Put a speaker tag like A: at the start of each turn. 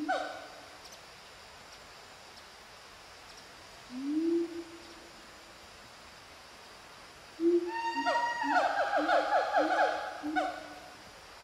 A: No!